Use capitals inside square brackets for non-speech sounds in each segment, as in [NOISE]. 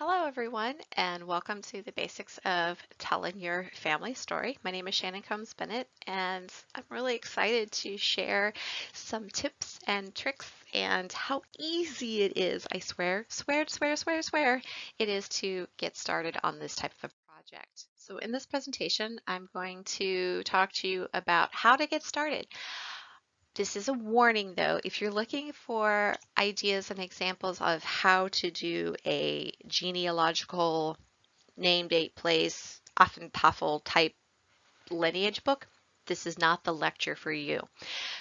Hello, everyone, and welcome to the basics of telling your family story. My name is Shannon Combs Bennett, and I'm really excited to share some tips and tricks and how easy it is, I swear, swear, swear, swear, swear, it is to get started on this type of a project. So, in this presentation, I'm going to talk to you about how to get started. This is a warning though, if you're looking for ideas and examples of how to do a genealogical name, date, place, Ahnentafel type lineage book, this is not the lecture for you.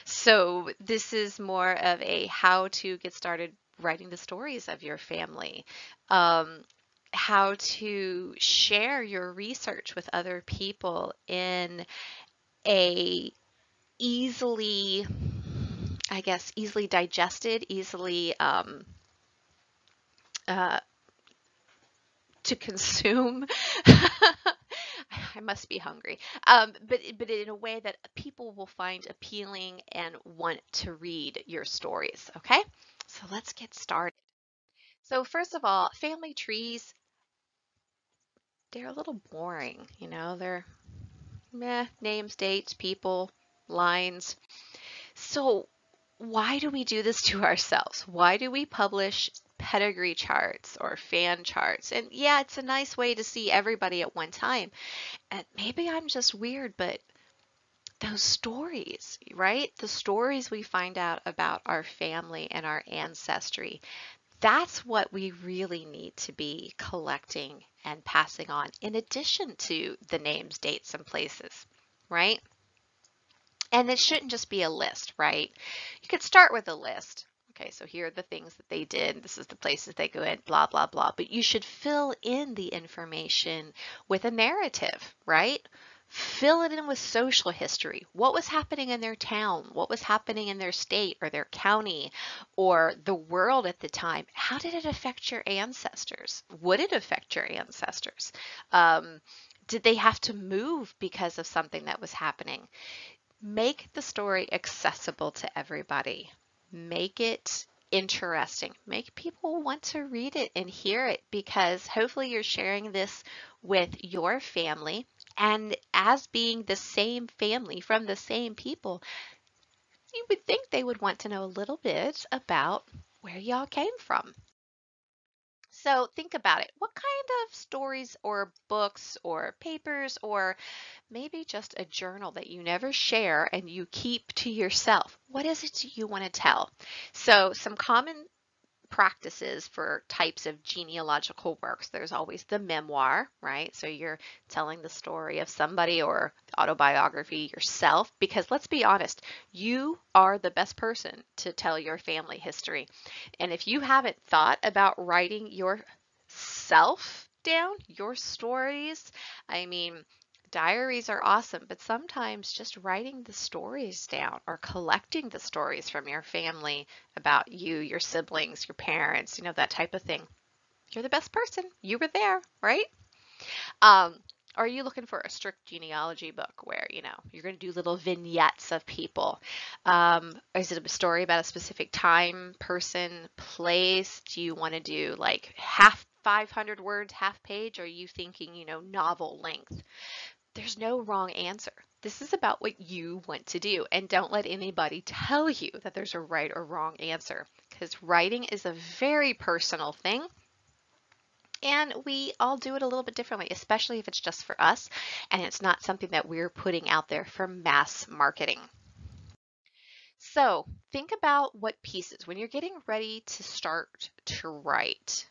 So this is more of a how to get started writing the stories of your family, um, how to share your research with other people in a easily, I guess, easily digested, easily um, uh, to consume. [LAUGHS] I must be hungry, um, but but in a way that people will find appealing and want to read your stories. Okay, so let's get started. So first of all, family trees, they're a little boring. You know, they're meh, names, dates, people, lines. So why do we do this to [LAUGHS] ourselves? Why do we publish pedigree charts or fan charts? And yeah, it's a nice way to see everybody at one time. And maybe I'm just weird, but those stories, right? The stories we find out about our family and our ancestry, that's what we really need to be collecting and passing on in addition to the names, dates, and places, right? And it shouldn't just be a list, right? You could start with a list. Okay, so here are the things that they did. This is the places they go in, blah, blah, blah. But you should fill in the information with a narrative, right? Fill it in with social history. What was happening in their town? What was happening in their state or their county or the world at the time? How did it affect your ancestors? Would it affect your ancestors? Um, did they have to move because of something that was happening? Make the story accessible to everybody. Make it interesting. Make people want to read it and hear it because hopefully you're sharing this with your family. And as being the same family from the same people, you would think they would want to know a little bit about where y'all came from. So think about it. What kind of stories or books or papers or maybe just a journal that you never share and you keep to yourself? What is it you want to tell? So some common practices for types of genealogical works. There's always the memoir, right? So you're telling the story of somebody or autobiography yourself, because let's be honest, you are the best person to tell your family history. And if you haven't thought about writing yourself down, your stories, I mean, Diaries are awesome, but sometimes just writing the stories down or collecting the stories from your family about you, your siblings, your parents, you know, that type of thing. You're the best person. You were there, right? Um, are you looking for a strict genealogy book where, you know, you're going to do little vignettes of people? Um, is it a story about a specific time, person, place? Do you want to do like half 500 words, half page? Or are you thinking, you know, novel length? There's no wrong answer. This is about what you want to do and don't let anybody tell you that there's a right or wrong answer because writing is a very personal thing and we all do it a little bit differently, especially if it's just for us and it's not something that we're putting out there for mass marketing. So think about what pieces, when you're getting ready to start to write,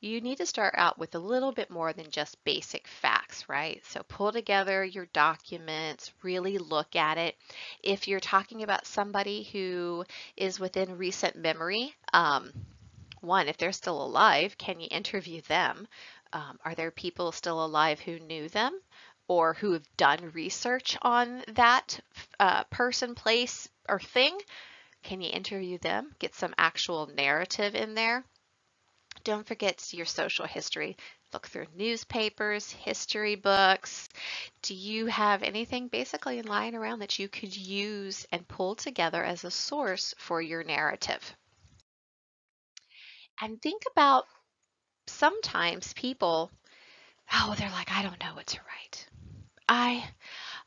you need to start out with a little bit more than just basic facts, right? So pull together your documents, really look at it. If you're talking about somebody who is within recent memory, um, one, if they're still alive, can you interview them? Um, are there people still alive who knew them or who have done research on that uh, person, place, or thing? Can you interview them? Get some actual narrative in there. Don't forget your social history. Look through newspapers, history books. Do you have anything basically lying around that you could use and pull together as a source for your narrative? And think about sometimes people, oh, they're like, I don't know what to write. I,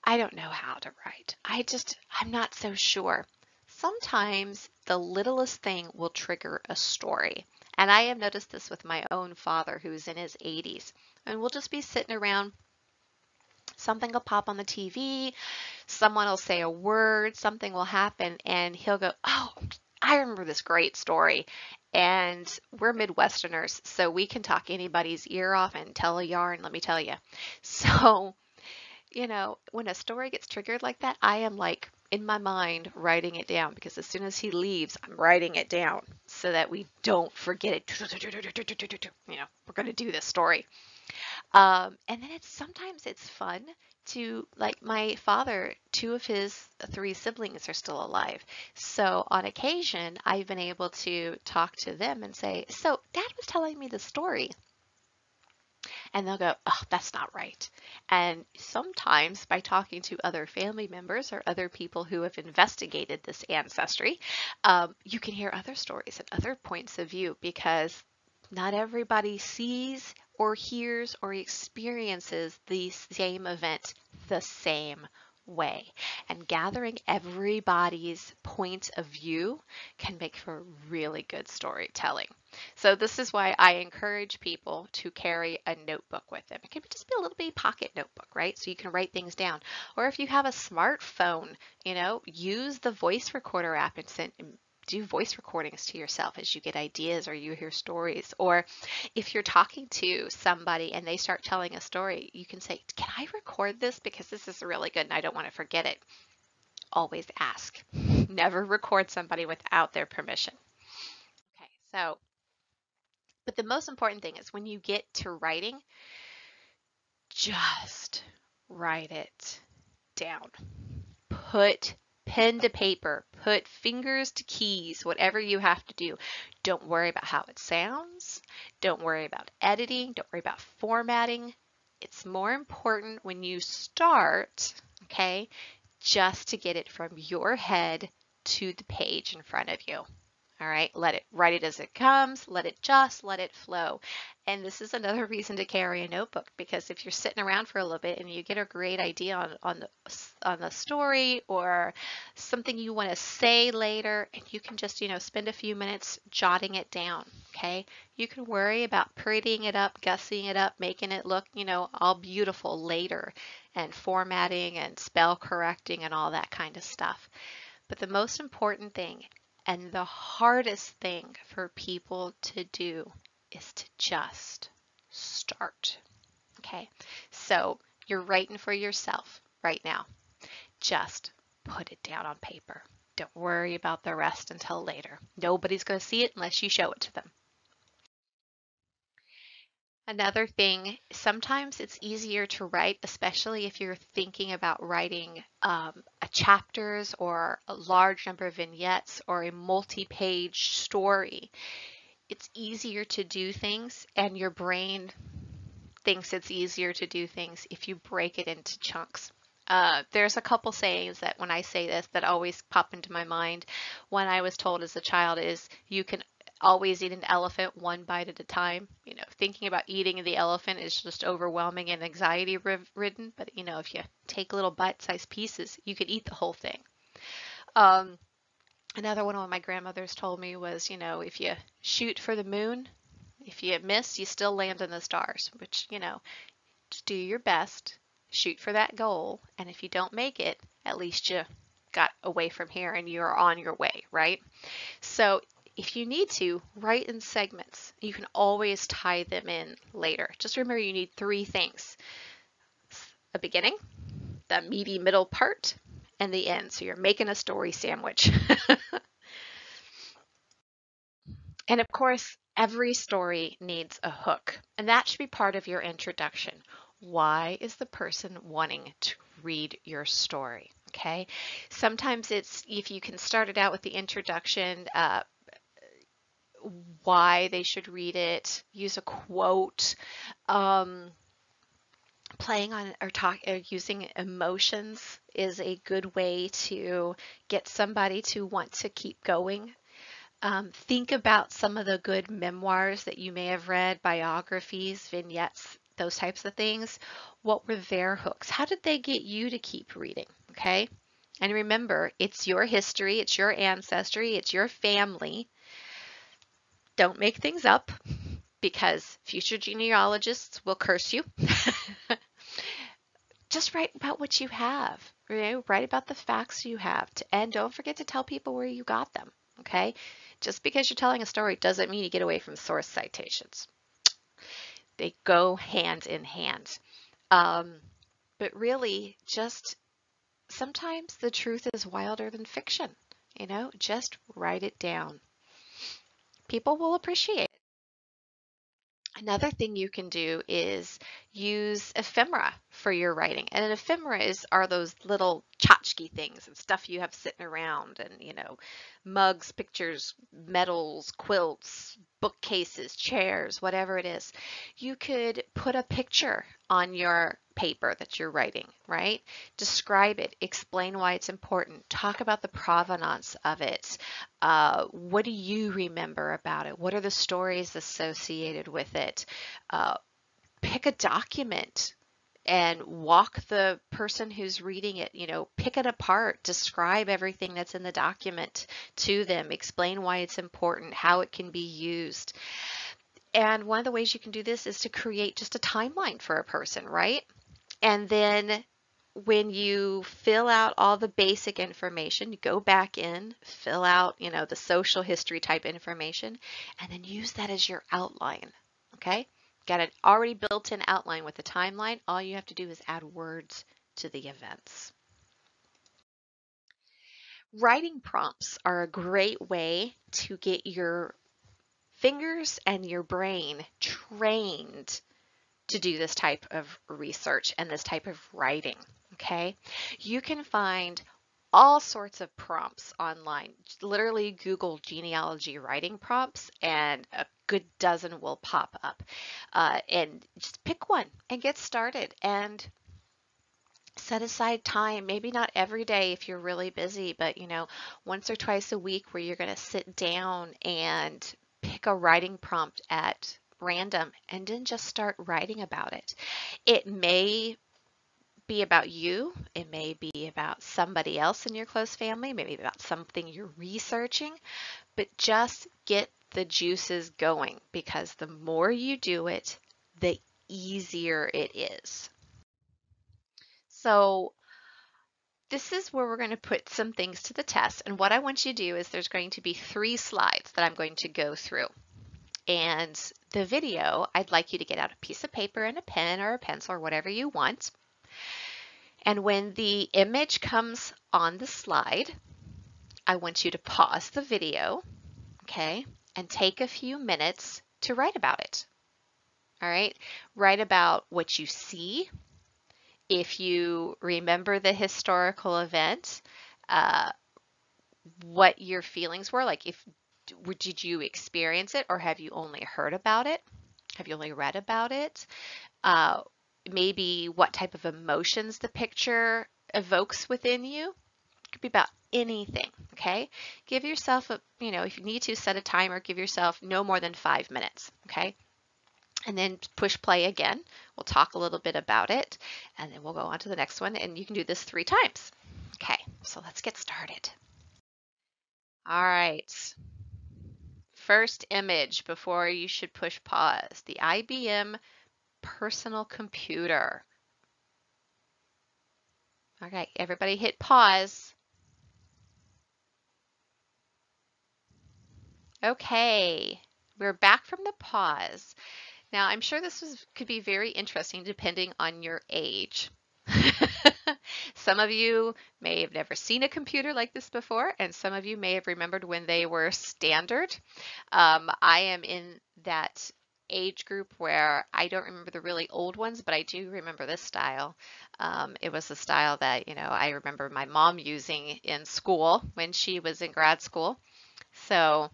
I don't know how to write. I just, I'm not so sure. Sometimes the littlest thing will trigger a story. And I have noticed this with my own father who's in his 80s. And we'll just be sitting around something will pop on the TV, someone will say a word, something will happen, and he'll go, Oh, I remember this great story. And we're Midwesterners, so we can talk anybody's ear off and tell a yarn, let me tell you. [LAUGHS] So, you know, when a story gets triggered like that, I am like in my mind writing it down because as soon as he leaves, I'm writing it down so that we don't forget it. You know, we're going to do this story. Um, and then it's sometimes it's fun to like my father, two of his three siblings are still alive. So on occasion, I've been able to talk to them and say, So dad was telling me the story. And they'll go, Oh, that's not right. And sometimes by talking to other family members or other people who have investigated this ancestry, um, you can hear other stories and other points of view because not everybody sees or hears or experiences the same event the same way. And gathering everybody's point of view can make for really good storytelling. So this is why I encourage people to carry a notebook with them. It can just be a little bitty pocket notebook, right? So you can write things down. Or if you have a smartphone, you know, use the voice recorder app and send do voice recordings to yourself as you get ideas or you hear stories. Or if you're talking to somebody and they start telling a story, you can say, Can I record this? Because this is really good and I don't want to forget it. Always ask. [LAUGHS] Never record somebody without their permission. Okay, so, but the most important thing is when you get to writing, just write it down. Put pen to paper, put fingers to keys, whatever you have to do. Don't worry about how it sounds. Don't worry about editing. Don't worry about formatting. It's more important when you start, okay, just to get it from your head to the page in front of you. All right, let it write it as it comes, let it just let it flow. And this is another reason to carry a notebook because if you're sitting around for a little bit and you get a great idea on, on the on the story or something you want to say later and you can just, you know, spend a few minutes jotting it down, okay? You can worry about prettying it up, gussying it up, making it look, you know, all beautiful later and formatting and spell correcting and all that kind of stuff. But the most important thing and the hardest thing for people to do is to just start. Okay, so you're writing for yourself right now. Just put it down on paper. Don't worry about the rest until later. Nobody's going to see it unless you show it to them. Another thing, sometimes it's easier to write, especially if you're thinking about writing um, a chapters or a large number of vignettes or a multi-page story. It's easier to do things and your brain thinks it's easier to do things if you break it into chunks. Uh, there's a couple sayings that when I say this that always pop into my mind. One I was told as a child is you can always eat an elephant one bite at a time. You know, thinking about eating the elephant is just overwhelming and anxiety ridden. But, you know, if you take little bite sized pieces, you could eat the whole thing. Um, another one of my grandmothers told me was, you know, if you shoot for the moon, if you miss, you still land in the stars, which, you know, do your best, shoot for that goal. And if you don't make it, at least you got away from here and you're on your way, right? So if you need to, write in segments. You can always tie them in later. Just remember you need three things. A beginning, the meaty middle part, and the end. So you're making a story sandwich. [LAUGHS] and of course, every story needs a hook, and that should be part of your introduction. Why is the person wanting to read your story? Okay, sometimes it's if you can start it out with the introduction, uh, why they should read it, use a quote, um, playing on or talk or using emotions is a good way to get somebody to want to keep going. Um, think about some of the good memoirs that you may have read, biographies, vignettes, those types of things. What were their hooks? How did they get you to keep reading? Okay. And remember, it's your history, it's your ancestry, it's your family. Don't make things up because future genealogists will curse you. [LAUGHS] Just write about what you have. Write about the facts you have. To, and don't forget to tell people where you got them. Okay? Just because you're telling a story doesn't mean you get away from source citations. They go hand in hand. Um, but really, just sometimes the truth is wilder than fiction. You know, just write it down. People will appreciate it. Another thing you can do is use ephemera for your writing. And an ephemera is are those little tchotchke things and stuff you have sitting around and, you know, mugs, pictures, medals, quilts, bookcases, chairs, whatever it is. You could put a picture on your paper that you're writing, right? Describe it, explain why it's important, talk about the provenance of it. Uh, what do you remember about it? What are the stories associated with it? Uh, pick a document and walk the person who's reading it, you know, pick it apart, describe everything that's in the document to them, explain why it's important, how it can be used. And one of the ways you can do this is to create just a timeline for a person, right? And then when you fill out all the basic information, you go back in, fill out, you know, the social history type information, and then use that as your outline, okay? Got an already built-in outline with a timeline. All you have to do is add words to the events. Writing prompts are a great way to get your fingers and your brain trained to do this type of research and this type of writing, okay? You can find all sorts of prompts online. Literally Google genealogy writing prompts and a good dozen will pop up. Uh, and just pick one and get started and set aside time, maybe not every day if you're really busy, but you know, once or twice a week where you're going to sit down and pick a writing prompt at random and then just start writing about it. It may be about you. It may be about somebody else in your close family, maybe about something you're researching, but just get the juices going because the more you do it, the easier it is. So this is where we're going to put some things to the test. And what I want you to do is there's going to be three slides that I'm going to go through. And the video, I'd like you to get out a piece of paper and a pen or a pencil or whatever you want. And when the image comes on the slide, I want you to pause the video, okay, and take a few minutes to write about it. All right, write about what you see. If you remember the historical event, uh, what your feelings were, like if did you experience it or have you only heard about it? Have you only read about it? Uh, maybe what type of emotions the picture evokes within you. It could be about anything, okay? Give yourself a, you know, if you need to set a timer, give yourself no more than five minutes, okay? And then push play again. We'll talk a little bit about it and then we'll go on to the next one and you can do this three times. Okay, so let's get started. All right. First image before you should push pause, the IBM personal computer. Okay, everybody hit pause. Okay, we're back from the pause. Now, I'm sure this was, could be very interesting depending on your age. [LAUGHS] some of you may have never seen a computer like this before, and some of you may have remembered when they were standard. Um, I am in that age group where I don't remember the really old ones, but I do remember this style. Um, it was the style that, you know, I remember my mom using in school when she was in grad school. So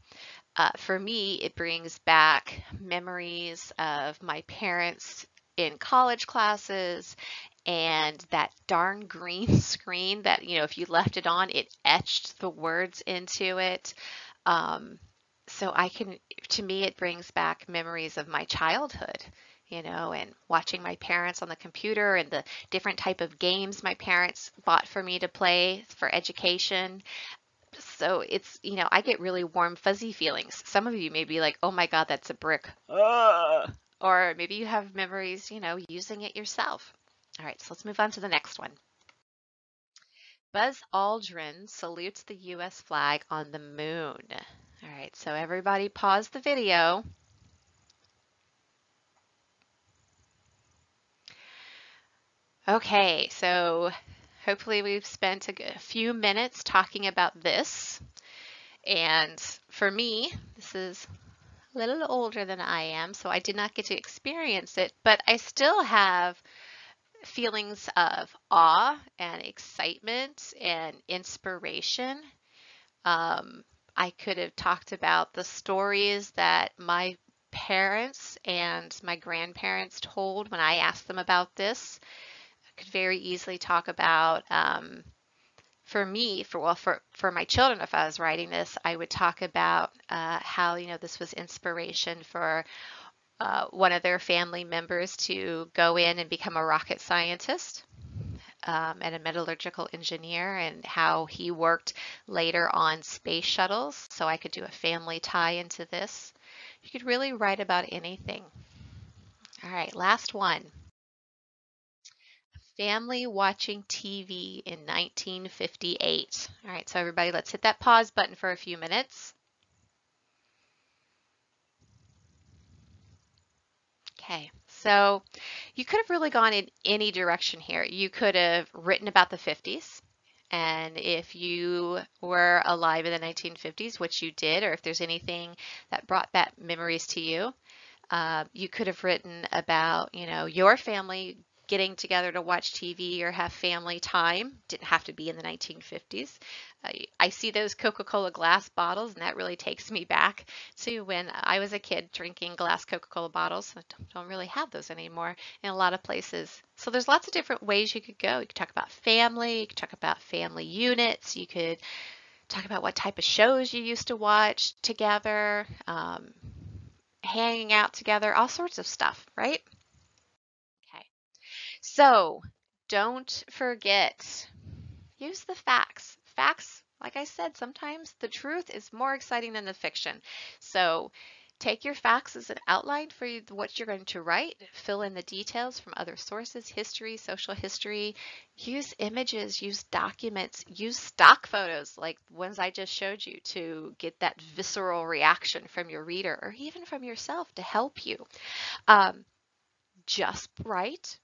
uh, for me, it brings back memories of my parents in college classes and that darn green [LAUGHS] screen that, you know, if you left it on, it etched the words into it. Um, so I can, to me, it brings back memories of my childhood, you know, and watching my parents on the computer and the different type of games my parents bought for me to play for education. So it's, you know, I get really warm, fuzzy feelings. Some of you may be like, oh my God, that's a brick. Ugh. Or maybe you have memories, you know, using it yourself. All right, so let's move on to the next one. Buzz Aldrin salutes the US flag on the moon. All right, so everybody pause the video. Okay, so hopefully we've spent a few minutes talking about this. And for me, this is a little older than I am, so I did not get to experience it, but I still have feelings of awe and excitement and inspiration. Um, I could have talked about the stories that my parents and my grandparents told when I asked them about this. I could very easily talk about, um, for me, for well, for for my children, if I was writing this, I would talk about uh, how you know this was inspiration for uh, one of their family members to go in and become a rocket scientist um, and a metallurgical engineer and how he worked later on space shuttles. So I could do a family tie into this. You could really write about anything. All right, last one. Family watching TV in 1958. All right, so everybody, let's hit that pause button for a few minutes. Okay, so you could have really gone in any direction here. You could have written about the 50s, and if you were alive in the 1950s, which you did, or if there's anything that brought back memories to you, uh, you could have written about, you know, your family getting together to watch TV or have family time. Didn't have to be in the 1950s. Uh, I see those Coca-Cola glass bottles and that really takes me back to when I was a kid drinking glass Coca-Cola bottles. I don't really have those anymore in a lot of places. So there's lots of different ways you could go. You could talk about family, you could talk about family units, you could talk about what type of shows you used to watch together, um, hanging out together, all sorts of stuff, right? So don't forget, use the facts. Facts, like I said, sometimes the truth is more exciting than the fiction. So take your facts as an outline for what you're going to write. Fill in the details from other sources, history, social history. Use images, use documents, use stock photos like ones I just showed you to get that visceral reaction from your reader or even from yourself to help you. Um, just write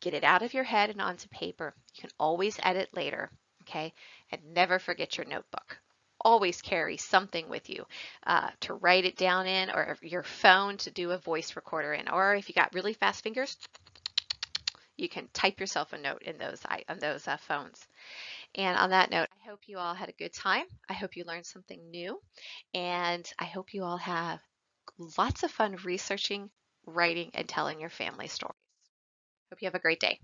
Get it out of your head and onto paper. You can always edit later, okay? And never forget your notebook. Always carry something with you uh, to write it down in or your phone to do a voice recorder in. Or if you got really fast fingers, you can type yourself a note in those, on those uh, phones. And on that note, I hope you all had a good time. I hope you learned something new. And I hope you all have lots of fun researching, writing, and telling your family stories. Hope you have a great day.